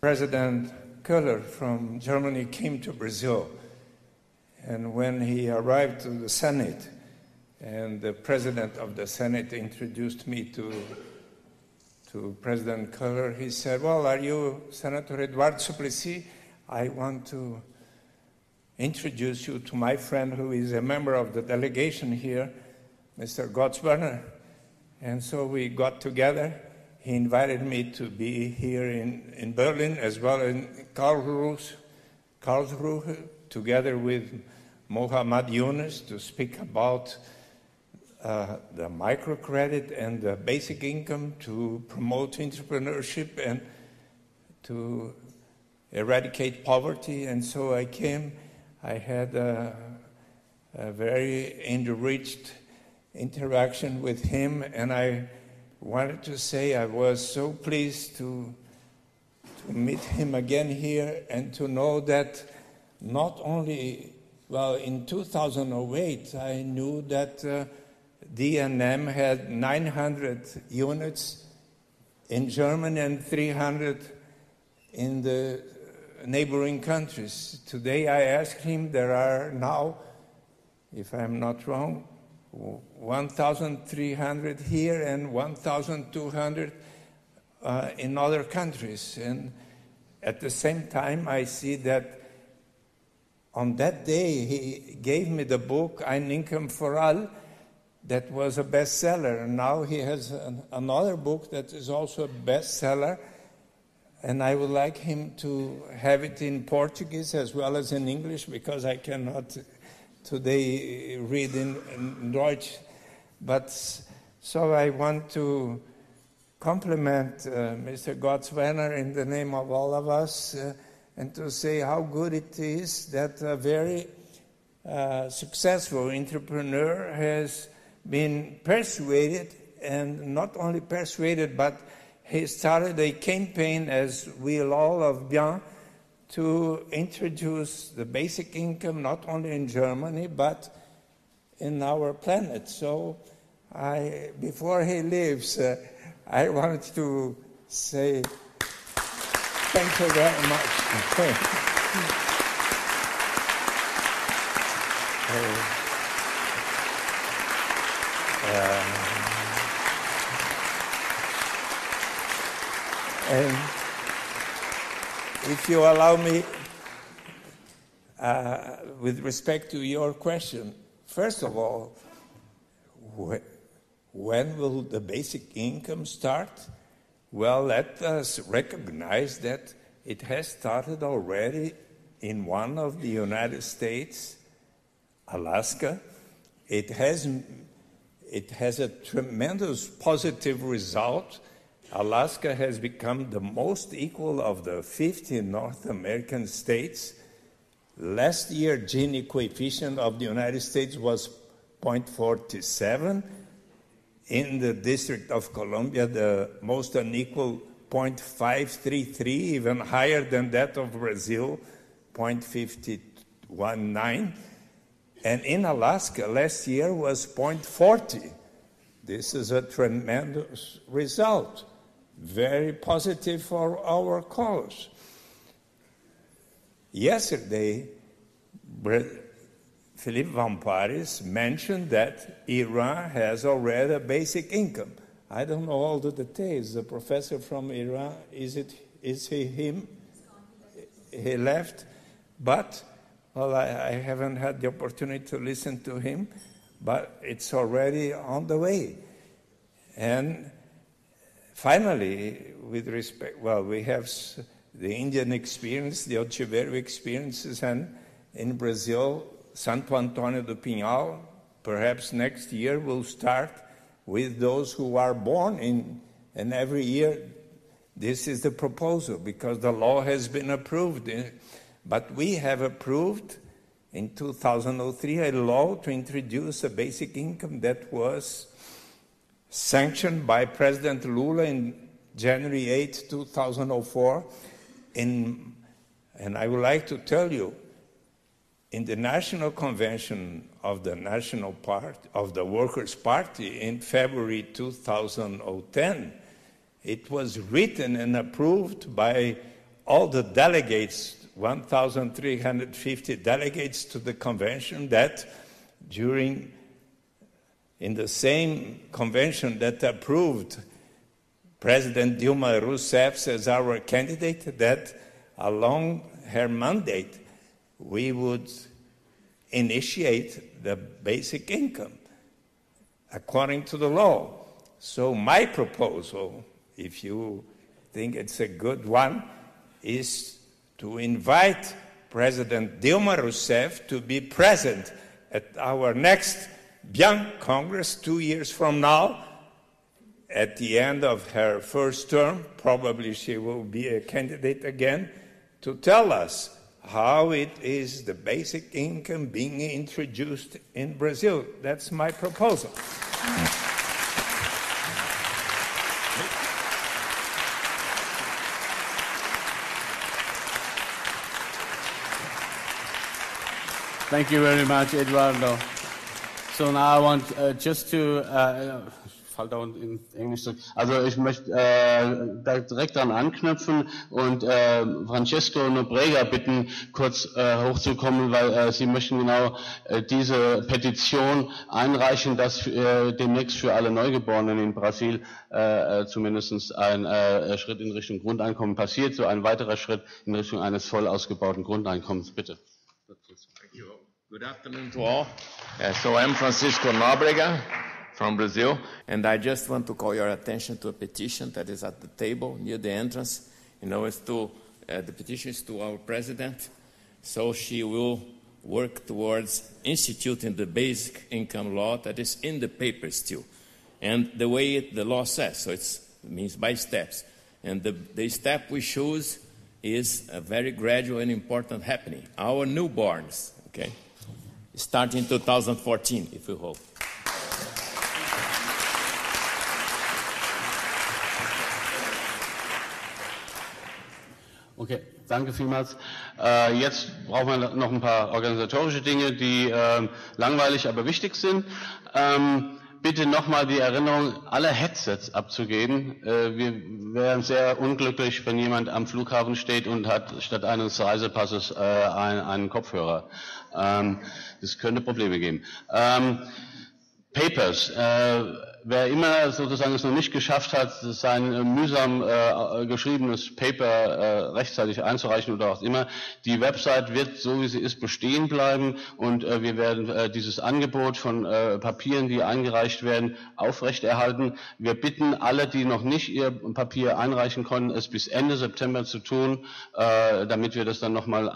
President Köhler from Germany came to Brazil, and when he arrived to the Senate, and the president of the Senate introduced me to to President Köhler, he said, "Well, are you Senator Eduardo Suplicy? I want to." introduce you to my friend who is a member of the delegation here, Mr. Götz Werner. And so we got together. He invited me to be here in, in Berlin as well in Karlsruhe, Karlsruhe, together with Mohammad Yunus to speak about uh, the microcredit and the basic income to promote entrepreneurship and to eradicate poverty. And so I came. I had a, a very enriched interaction with him, and I wanted to say I was so pleased to, to meet him again here and to know that not only, well, in 2008, I knew that uh, dm had 900 units in Germany and 300 in the neighboring countries. Today I asked him, there are now, if I'm not wrong, 1,300 here and 1,200 uh, in other countries. And at the same time, I see that on that day he gave me the book Ein Income for All that was a bestseller. And now he has an, another book that is also a bestseller and I would like him to have it in Portuguese as well as in English because I cannot today read in, in Deutsch. But so I want to compliment uh, Mr. Götz Werner in the name of all of us uh, and to say how good it is that a very uh, successful entrepreneur has been persuaded and not only persuaded but he started a campaign, as we all of Bien, to introduce the basic income not only in Germany but in our planet. So, I, before he leaves, uh, I wanted to say thank you very much. And if you allow me, uh, with respect to your question, first of all, wh- when will the basic income start? Well, let us recognize that it has started already in one of the United States, Alaska. It has, it has a tremendous positive result. Alaska has become the most equal of the 50 North American states. Last year, Gini coefficient of the United States was 0.47. In the District of Columbia, the most unequal 0.533, even higher than that of Brazil, 0.519. And in Alaska, last year was 0.40. This is a tremendous result very positive for our cause. Yesterday, Philippe Van Parijs mentioned that Iran has already a basic income. I don't know all the details. The professor from Iran, is it is he him? He left, but well, I, I haven't had the opportunity to listen to him, but it's already on the way. And finally, with respect, well, we have the Indian experience, the Otjivero experiences, and in Brazil, Santo Antonio do Pinhal, perhaps next year will start with those who are born in, and every year this is the proposal because the law has been approved. Eh, but we have approved in 2003 a law to introduce a basic income that was sanctioned by President Lula in January 8, 2004. In, and I would like to tell you, in the National Convention of the National Party of the Workers' Party in February 2010, it was written and approved by all the delegates, 1,350 delegates to the convention that during in the same convention that approved President Dilma Rousseff as our candidate, that along her mandate, we would initiate the basic income according to the law. So, my proposal, if you think it's a good one, is to invite President Dilma Rousseff to be present at our next BIEN Congress two years from now. At the end of her first term, probably she will be a candidate again, to tell us how it is the basic income being introduced in Brazil. That's my proposal. Thank you very much, Eduardo. So now I want uh, just to uh, fall down in English. Also ich möchte äh, da direkt dran anknüpfen und äh, Francesco Nobrega bitten, kurz äh, hochzukommen, weil äh, sie möchten genau äh, diese Petition einreichen, dass äh, demnächst für alle Neugeborenen in Brasil äh, zumindest ein äh, Schritt in Richtung Grundeinkommen passiert, so ein weiterer Schritt in Richtung eines voll ausgebauten Grundeinkommens. Bitte. Good afternoon to all. Uh, so I'm Francisco Nóbrega from Brazil, and I just want to call your attention to a petition that is at the table near the entrance. You know, it's to uh, the petition is to our president, so she will work towards instituting the basic income law that is in the paper still, and the way it, the law says. So it means by steps, and the, the step we choose is a very gradual and important happening. Our newborns, okay starting 2014, if we hope. Okay, danke vielmals. Äh, jetzt brauchen wir noch ein paar organisatorische Dinge, die äh, langweilig, aber wichtig sind. Ähm, bitte nochmal die Erinnerung, alle Headsets abzugeben. Äh, wir wären sehr unglücklich, wenn jemand am Flughafen steht und hat statt eines Reisepasses äh, einen, einen Kopfhörer. Ähm, das könnte Probleme geben. Ähm, Papers. Äh, wer immer sozusagen es noch nicht geschafft hat, sein äh, mühsam äh, geschriebenes Paper äh, rechtzeitig einzureichen oder auch immer, die Website wird so wie sie ist bestehen bleiben und äh, wir werden äh, dieses Angebot von äh, Papieren, die eingereicht werden, aufrechterhalten. Wir bitten alle, die noch nicht ihr Papier einreichen konnten, es bis Ende September zu tun, damit wir das dann nochmal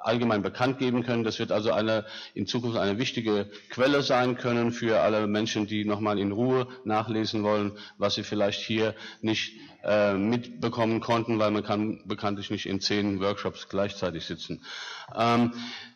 allgemein bekannt geben können. Das wird also eine, in Zukunft eine wichtige Quelle sein können für alle Menschen, die nochmal nochmal in Ruhe nachlesen wollen, was sie vielleicht hier nicht äh, mitbekommen konnten, weil man kann bekanntlich nicht in zehn Workshops gleichzeitig sitzen. Ähm,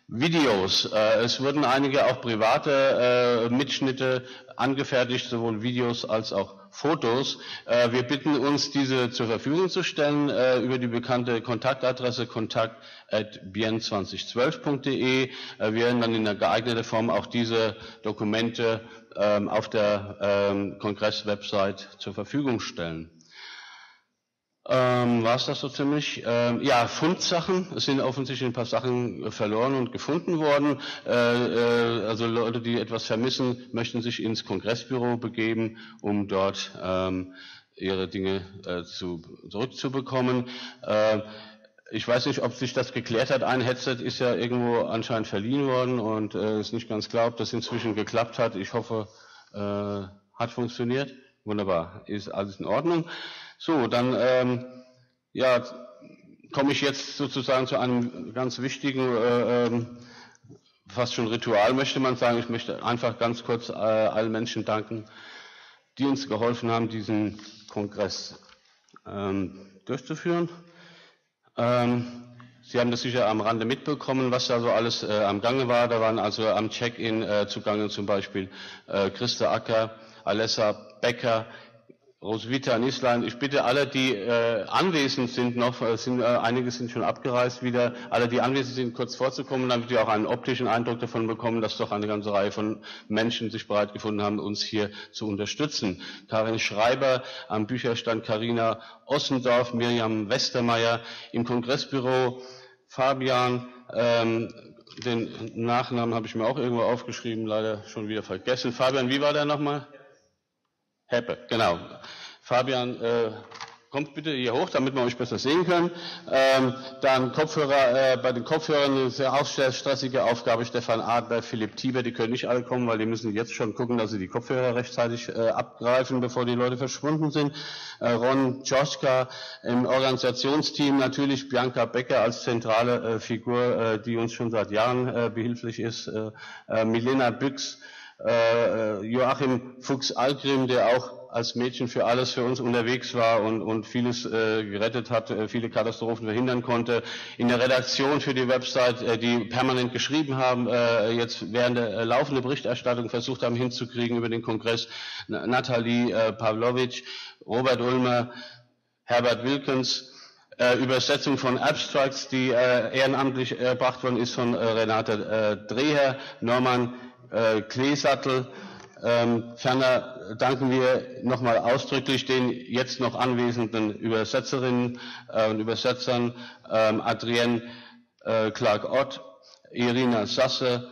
Videos. Äh, es wurden einige auch private äh, Mitschnitte angefertigt, sowohl Videos als auch Fotos. Äh, wir bitten uns, diese zur Verfügung zu stellen über die bekannte Kontaktadresse kontakt.bien2012.de. Äh, wir werden dann in einer geeigneten Form auch diese Dokumente ähm, auf der ähm, Kongress-Website zur Verfügung stellen. Ähm, War es das so ziemlich? Ähm, ja, Fundsachen. Es sind offensichtlich ein paar Sachen verloren und gefunden worden. Äh, äh, also Leute, die etwas vermissen, möchten sich ins Kongressbüro begeben, um dort ähm, ihre Dinge äh, zu, zurückzubekommen. Äh, ich weiß nicht, ob sich das geklärt hat. Ein Headset ist ja irgendwo anscheinend verliehen worden und äh, ist nicht ganz klar, ob das inzwischen geklappt hat. Ich hoffe, äh, hat funktioniert. Wunderbar, ist alles in Ordnung. So, dann ähm, ja, komme ich jetzt sozusagen zu einem ganz wichtigen, äh, ähm, fast schon Ritual, möchte man sagen. Ich möchte einfach ganz kurz äh, allen Menschen danken, die uns geholfen haben, diesen Kongress ähm, durchzuführen. Ähm, Sie haben das sicher am Rande mitbekommen, was da so alles äh, am Gange war. Da waren also am Check-in äh, zugange zum Beispiel äh, Christa Acker, Alessa Becker, Roswitha Nislein, ich bitte alle, die äh, anwesend sind noch, äh, sind, äh, einige sind schon abgereist wieder, alle, die anwesend sind, kurz vorzukommen, damit wir auch einen optischen Eindruck davon bekommen, dass doch eine ganze Reihe von Menschen sich bereit gefunden haben, uns hier zu unterstützen. Karin Schreiber am Bücherstand, Karina Ossendorf, Miriam Westermeier im Kongressbüro, Fabian, ähm, den Nachnamen habe ich mir auch irgendwo aufgeschrieben, leider schon wieder vergessen. Fabian, wie war der nochmal? Heppe, genau. Fabian, äh, kommt bitte hier hoch, damit wir euch besser sehen können. Ähm, dann Kopfhörer, äh, bei den Kopfhörern eine sehr stressige Aufgabe. Stefan Adler, Philipp Tieber, die können nicht alle kommen, weil die müssen jetzt schon gucken, dass sie die Kopfhörer rechtzeitig äh, abgreifen, bevor die Leute verschwunden sind. Äh, Ron Joschka im Organisationsteam, natürlich Bianca Becker als zentrale äh, Figur, äh, die uns schon seit Jahren äh, behilflich ist. Äh, äh, Milena Büchs, äh, Joachim Fuchs-Algrim, der auch als Mädchen für alles für uns unterwegs war und, und vieles äh, gerettet hat, äh, viele Katastrophen verhindern konnte. In der Redaktion für die Website, äh, die permanent geschrieben haben, äh, jetzt während der äh, laufenden Berichterstattung versucht haben hinzukriegen über den Kongress, Nathalie äh, Pavlovic, Robert Ulmer, Herbert Wilkens, äh, Übersetzung von Abstracts, die äh, ehrenamtlich erbracht worden ist von äh, Renate äh, Dreher, Norman äh, Kleesattel. Ähm, ferner danken wir nochmal ausdrücklich den jetzt noch anwesenden Übersetzerinnen äh, und Übersetzern ähm, Adrienne äh, Clark-Ott, Irina Sasse,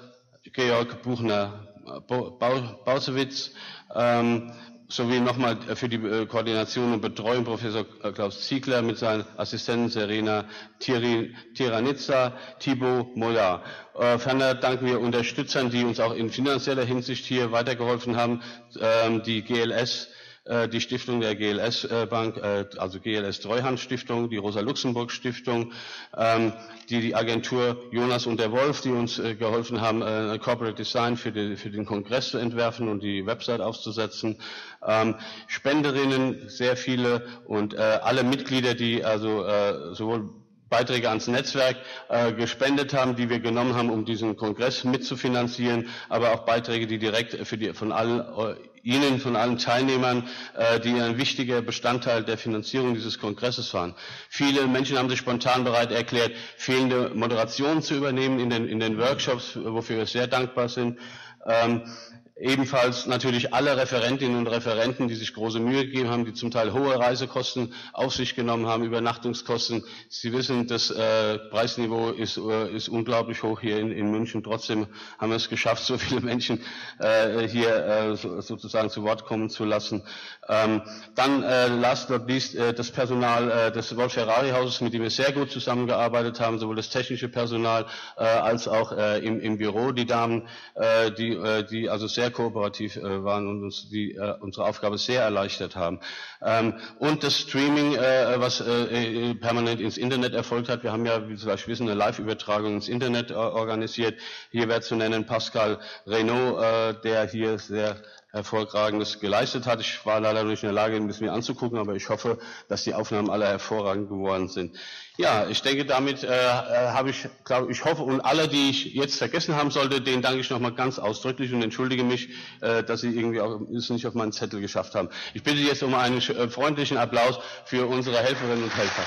Georg Buchner-Bausewitz, ähm, sowie nochmal für die äh, Koordination und Betreuung Professor Klaus Ziegler mit seinen Assistenten Serena Tiranitza, Thibaut. Äh, ferner danken wir Unterstützern, die uns auch in finanzieller Hinsicht hier weitergeholfen haben, ähm, die GLS, äh, die Stiftung der GLS äh, Bank, äh, also GLS Treuhand Stiftung, die Rosa Luxemburg Stiftung, ähm, die die Agentur Jonas und der Wolf, die uns geholfen haben, Corporate Design für, die, für, den Kongress zu entwerfen und die Website aufzusetzen, ähm, Spenderinnen, sehr viele und alle Mitglieder, die also sowohl Beiträge ans Netzwerk äh, gespendet haben, die wir genommen haben, um diesen Kongress mitzufinanzieren, aber auch Beiträge, die direkt für die, von allen äh, Ihnen, von allen Teilnehmern, äh, die ein wichtiger Bestandteil der Finanzierung dieses Kongresses waren. Viele Menschen haben sich spontan bereit erklärt, fehlende Moderationen zu übernehmen in den, in den Workshops, wofür wir sehr dankbar sind. Ebenfalls natürlich alle Referentinnen und Referenten, die sich große Mühe gegeben haben, die zum Teil hohe Reisekosten auf sich genommen haben, Übernachtungskosten. Sie wissen, das äh, Preisniveau ist, äh, ist unglaublich hoch hier in, in, München. Trotzdem haben wir es geschafft, so viele Menschen äh, hier äh, so, sozusagen zu Wort kommen zu lassen. Ähm, dann äh, last not least äh, das Personal des Wolf Ferrari Hauses, mit dem wir sehr gut zusammengearbeitet haben, sowohl das technische Personal als auch im, im, Büro, die Damen, die, die also sehr sehr kooperativ äh, waren und uns die, äh, unsere Aufgabe sehr erleichtert haben. Ähm, und das Streaming, äh, was äh, äh, permanent ins Internet erfolgt hat. Wir haben ja, wie Sie vielleicht wissen, eine Live-Übertragung ins Internet äh, organisiert. Hier wäre zu nennen Pascal Renault, der hier sehr Hervorragendes geleistet hat. Ich war leider nicht in der Lage, das mir anzugucken, aber ich hoffe, dass die Aufnahmen alle hervorragend geworden sind. Ja, ich denke, damit äh, äh habe ich, glaube ich, hoffe, und alle, die ich jetzt vergessen haben sollte, denen danke ich nochmal ganz ausdrücklich und entschuldige mich, äh, dass sie irgendwie auch, es nicht auf meinen Zettel geschafft haben. Ich bitte jetzt um einen äh, freundlichen Applaus für unsere Helferinnen und Helfer.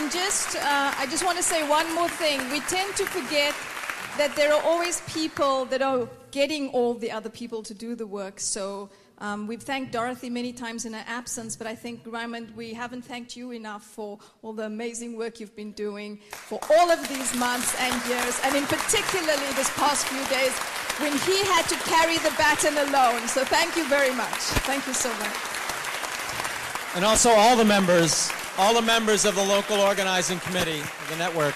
And just, uh, I just want to say one more thing. We tend to forget that there are always people that are getting all the other people to do the work. So um, we've thanked Dorothy many times in her absence, but I think, Reimund, we haven't thanked you enough for all the amazing work you've been doing for all of these months and years, and in particularly this past few days when he had to carry the baton alone. So thank you very much. Thank you so much. And also all the members, all the members of the local organizing committee of the network.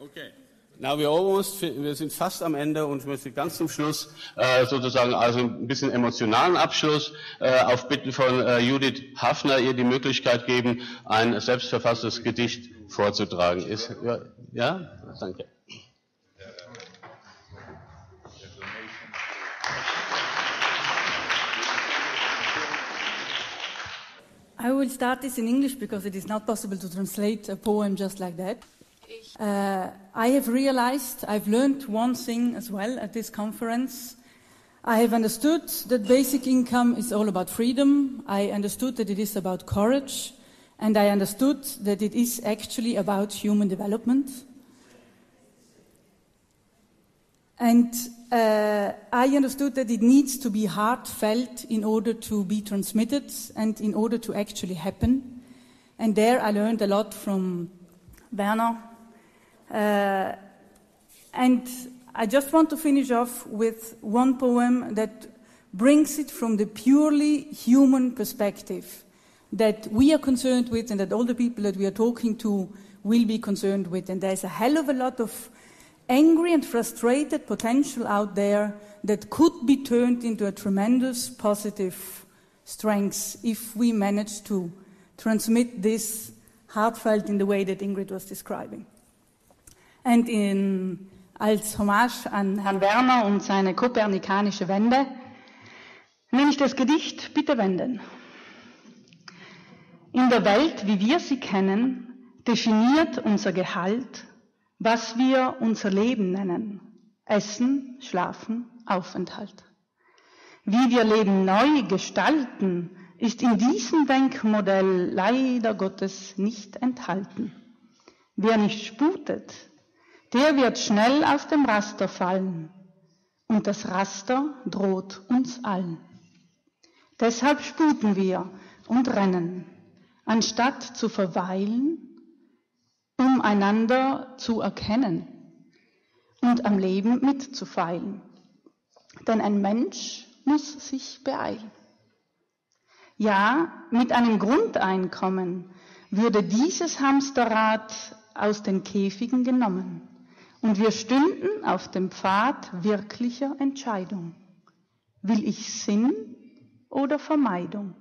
Okay. Now we're almost, wir sind fast am Ende und ich möchte ganz zum Schluss äh, sozusagen also ein bisschen emotionalen Abschluss äh, auf Bitten von äh, Judith Hafner ihr die Möglichkeit geben, ein selbstverfasstes Gedicht vorzutragen. Ist, ja, ja? Danke. I will start this in English because it is not possible to translate a poem just like that. Uh, I have realized, I've learned one thing as well at this conference. I have understood that basic income is all about freedom. I understood that it is about courage. And I understood that it is actually about human development. And uh, I understood that it needs to be heartfelt in order to be transmitted and in order to actually happen. And there I learned a lot from Werner. Uh, and I just want to finish off with one poem that brings it from the purely human perspective that we are concerned with and that all the people that we are talking to will be concerned with. And there's a hell of a lot of angry and frustrated potential out there that could be turned into a tremendous positive strength if we manage to transmit this heartfelt in the way that Ingrid was describing. And in, als Hommage an Herrn Werner und seine kopernikanische Wende nenne ich das Gedicht Bitte wenden. In der Welt, wie wir sie kennen, definiert unser Gehalt was wir unser Leben nennen. Essen, Schlafen, Aufenthalt. Wie wir Leben neu gestalten, ist in diesem Denkmodell leider Gottes nicht enthalten. Wer nicht sputet, der wird schnell aus dem Raster fallen. Und das Raster droht uns allen. Deshalb sputen wir und rennen, anstatt zu verweilen um einander zu erkennen und am Leben mitzufeilen. Denn ein Mensch muss sich beeilen. Ja, mit einem Grundeinkommen würde dieses Hamsterrad aus den Käfigen genommen und wir stünden auf dem Pfad wirklicher Entscheidung. Will ich Sinn oder Vermeidung?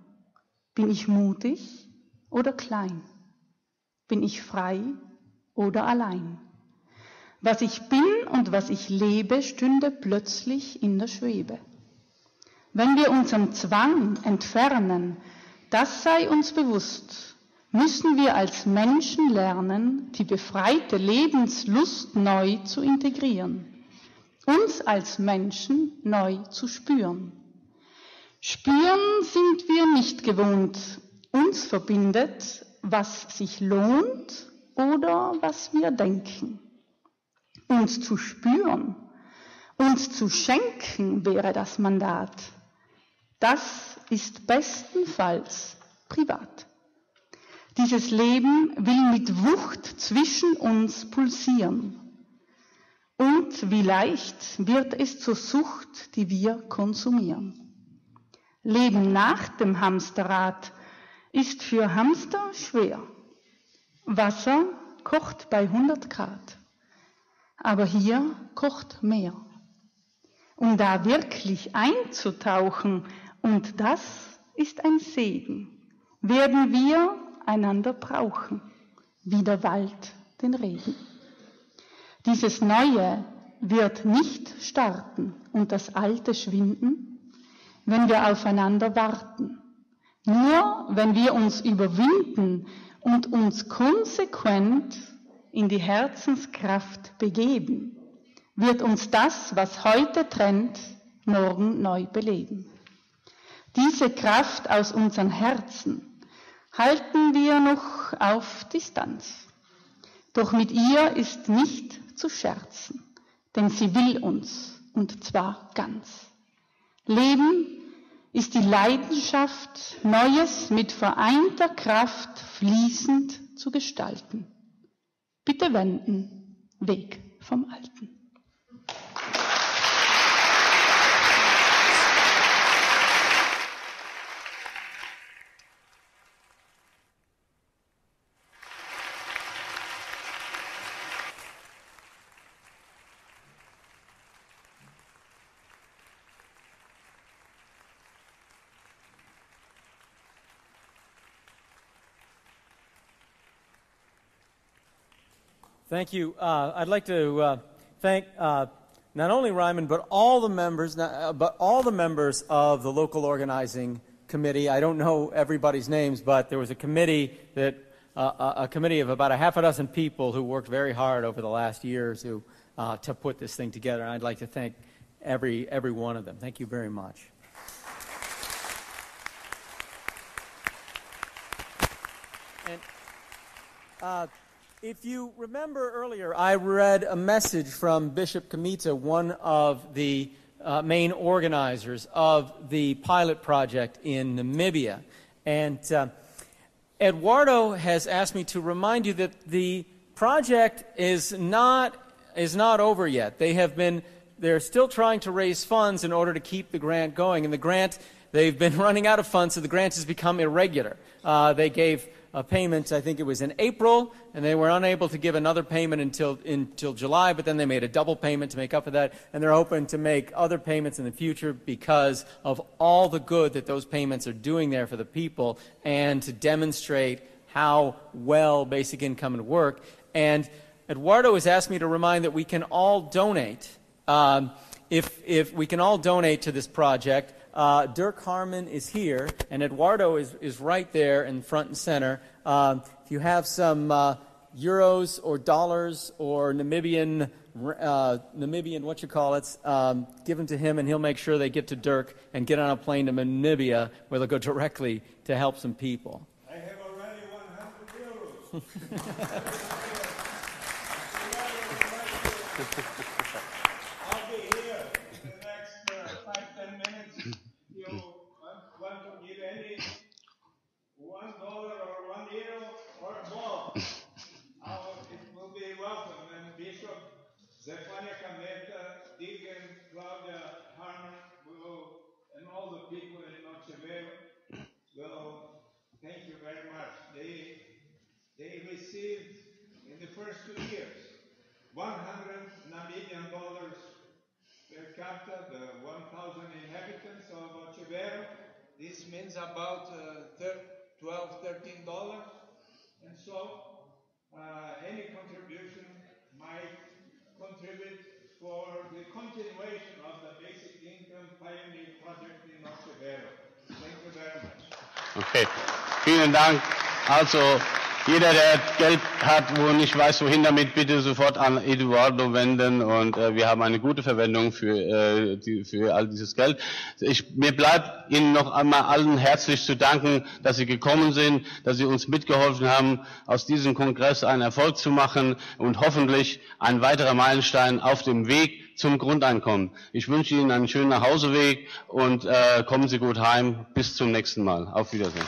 Bin ich mutig oder klein? Bin ich frei oder allein. Was ich bin und was ich lebe, stünde plötzlich in der Schwebe. Wenn wir unseren Zwang entfernen, das sei uns bewusst, müssen wir als Menschen lernen, die befreite Lebenslust neu zu integrieren, uns als Menschen neu zu spüren. Spüren sind wir nicht gewohnt, uns verbindet, was sich lohnt oder was wir denken. Uns zu spüren, uns zu schenken wäre das Mandat. Das ist bestenfalls privat. Dieses Leben will mit Wucht zwischen uns pulsieren. Und wie leicht wird es zur Sucht, die wir konsumieren. Leben nach dem Hamsterrad ist für Hamster schwer. Wasser kocht bei 100 Grad, aber hier kocht mehr. Um da wirklich einzutauchen, und das ist ein Segen, werden wir einander brauchen, wie der Wald den Regen. Dieses Neue wird nicht starten und das Alte schwinden, wenn wir aufeinander warten. Nur wenn wir uns überwinden, und uns konsequent in die Herzenskraft begeben, wird uns das, was heute trennt, morgen neu beleben. Diese Kraft aus unseren Herzen halten wir noch auf Distanz. Doch mit ihr ist nicht zu scherzen, denn sie will uns, und zwar ganz. Leben ist die Leidenschaft, Neues mit vereinter Kraft fließend zu gestalten. Bitte wenden, Weg vom Alten. Thank you. Uh, I'd like to uh, thank uh, not only Reimund, but all the members, uh, but all the members of the local organizing committee. I don't know everybody's names, but there was a committee that uh, a committee of about a half a dozen people who worked very hard over the last year to uh, to put this thing together. And I'd like to thank every every one of them. Thank you very much. And if you remember earlier, I read a message from Bishop Kameeta, one of the uh, main organizers of the pilot project in Namibia. And uh, Eduardo has asked me to remind you that the project is not, is not over yet. They have been, they're still trying to raise funds in order to keep the grant going. And the grant, they've been running out of funds, so the grant has become irregular. Uh, they gave a payment, I think it was in April, and they were unable to give another payment until, until July, but then they made a double payment to make up for that, and they're hoping to make other payments in the future because of all the good that those payments are doing there for the people and to demonstrate how well basic income would work. And Eduardo has asked me to remind that we can all donate. Um, if, if we can all donate to this project, uh, Dirk Haarmann is here, and Eduardo is, is right there in front and center. Um, if you have some uh, euros or dollars or Namibian, uh, Namibian, what you call it, um, give them to him, and he'll make sure they get to Dirk and get on a plane to Namibia, where they'll go directly to help some people. I have already 100 euros. Zephania Kameeta, Deacon Claudia Haarmann, will, and all the people in Otjivero will thank you very much. They, they received in the first two years 100 Namibian dollars per capita, the 1,000 inhabitants of Otjivero. This means about uh, 12, 13 dollars. And so uh, any contribution might contribute for the continuation of the basic income pioneer project in Otjivero. Thank you very much. Okay, vielen Dank. Also jeder, der Geld hat, wo nicht weiß, wohin damit, bitte sofort an Eduardo wenden und äh, wir haben eine gute Verwendung für, äh, die, für all dieses Geld. Ich, mir bleibt Ihnen noch einmal allen herzlich zu danken, dass Sie gekommen sind, dass Sie uns mitgeholfen haben, aus diesem Kongress einen Erfolg zu machen und hoffentlich ein weiterer Meilenstein auf dem Weg zum Grundeinkommen. Ich wünsche Ihnen einen schönen Nachhauseweg und äh, kommen Sie gut heim. Bis zum nächsten Mal. Auf Wiedersehen.